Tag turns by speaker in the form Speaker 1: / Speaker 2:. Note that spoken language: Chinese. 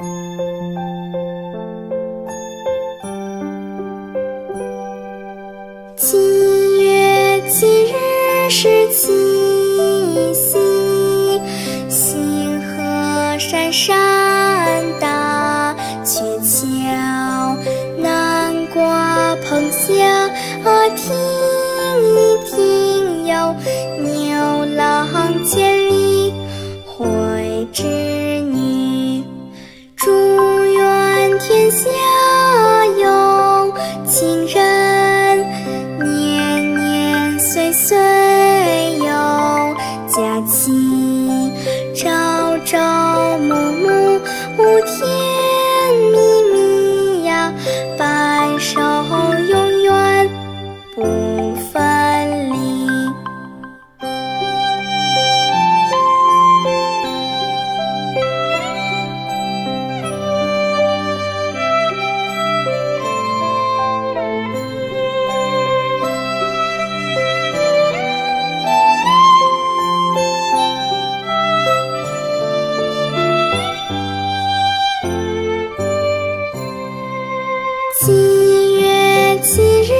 Speaker 1: 七月七日是七夕，星河闪闪大鹊桥，南瓜棚下听 say so 七月七日